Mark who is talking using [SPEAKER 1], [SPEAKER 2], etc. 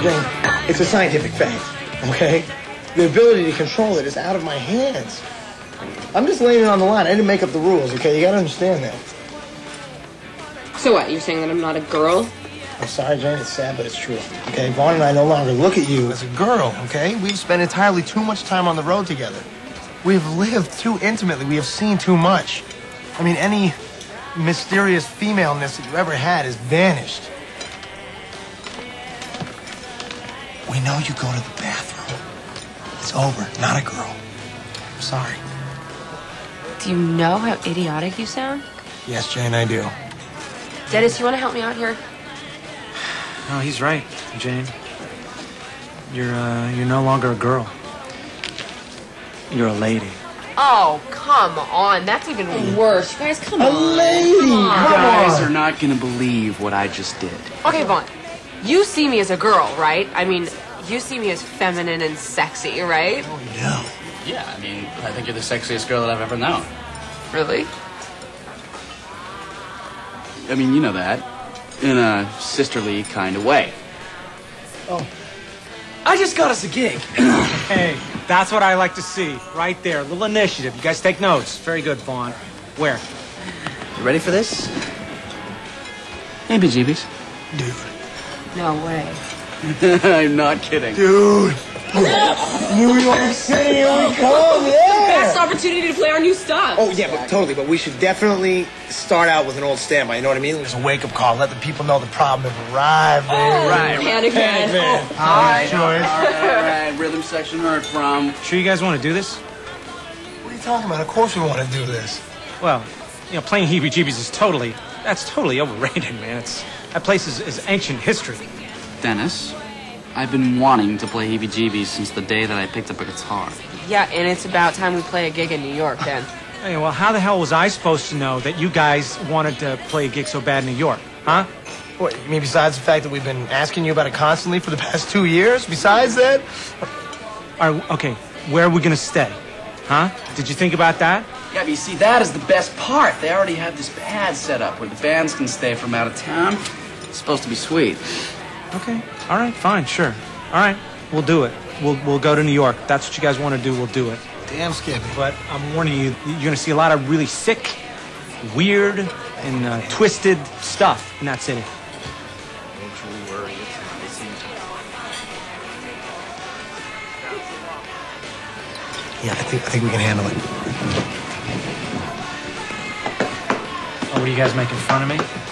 [SPEAKER 1] It's a scientific fact, okay? The ability to control it is out of my hands. I'm just laying it on the line. I didn't make up the rules, okay? You gotta understand that.
[SPEAKER 2] So what? You're saying that I'm not a girl?
[SPEAKER 1] I'm sorry, Jane, it's sad, but it's true. Okay, Vaughn and I no longer look at you as a girl, okay? We've spent entirely too much time on the road together. We've lived too intimately. We have seen too much. I mean, any mysterious femaleness that you ever had has vanished. We know you go to the bathroom. It's over. Not a girl. I'm sorry.
[SPEAKER 2] Do you know how idiotic you sound?
[SPEAKER 1] Yes, Jane, I do.
[SPEAKER 2] Dennis, you want to help me out here?
[SPEAKER 3] No, he's right, Jane. You're uh, you're no longer a girl. You're a lady.
[SPEAKER 2] Oh, come on. That's even worse. You guys, come
[SPEAKER 1] A
[SPEAKER 2] on.
[SPEAKER 1] A lady!
[SPEAKER 2] Come on.
[SPEAKER 1] Come
[SPEAKER 4] guys are not gonna believe what I just did.
[SPEAKER 2] Okay, Vaughn. You see me as a girl, right? I mean, you see me as feminine and sexy, right?
[SPEAKER 1] Oh, no.
[SPEAKER 4] Yeah, I mean, I think you're the sexiest girl that I've ever known.
[SPEAKER 2] Really?
[SPEAKER 4] I mean, you know that. In a sisterly kind of way.
[SPEAKER 1] Oh.
[SPEAKER 3] I just got us a gig. hey, that's what I like to see. Right there. Little initiative. You guys take notes. Very good, Vaughn. Where?
[SPEAKER 4] You ready for this? Heebie jeebies.
[SPEAKER 1] Dude.
[SPEAKER 2] No way.
[SPEAKER 4] I'm not kidding.
[SPEAKER 1] Dude. New York City, here we come, yeah!
[SPEAKER 2] Best opportunity to play our new stuff.
[SPEAKER 1] Oh, yeah, but totally. But we should definitely start out with an old standby. You know what I mean? There's a wake up call. Let the people know the problem has arrived, baby.
[SPEAKER 4] Oh, right.
[SPEAKER 2] Panic man.
[SPEAKER 1] man.
[SPEAKER 2] Oh,
[SPEAKER 1] All right, Joyce.
[SPEAKER 4] All right, all right. Rhythm section heard from.
[SPEAKER 3] Sure you guys want to do this?
[SPEAKER 1] What are you talking about? Of course we want to do this.
[SPEAKER 3] Well, you know, playing heebie-jeebies is totally, that's totally overrated, man. It's, that place is, is ancient history.
[SPEAKER 4] Dennis, I've been wanting to play heebie jeebies since the day that I picked up a guitar.
[SPEAKER 2] Yeah, and it's about time we play a gig in New York then.
[SPEAKER 3] Hey, well, how the hell was I supposed to know that you guys wanted to play a gig so bad in New York? Huh?
[SPEAKER 1] What, you mean besides the fact that we've been asking you about it constantly for the past two years? Besides that?
[SPEAKER 3] All right, okay, where are we going to stay? Huh? Did you think about that?
[SPEAKER 4] Yeah, but you see, that is the best part. They already have this pad set up where the bands can stay from out of town. It's supposed to be sweet.
[SPEAKER 3] Okay. All right, fine, sure. All right, we'll do it. We'll, we'll go to New York. That's what you guys want to do, we'll do it.
[SPEAKER 1] Damn, Skippy.
[SPEAKER 3] But I'm warning you, you're going to see a lot of really sick, weird, and uh, twisted stuff in that city. Don't you worry.
[SPEAKER 1] Yeah, I think, I think we can handle it.
[SPEAKER 3] Oh, are you guys making fun of me?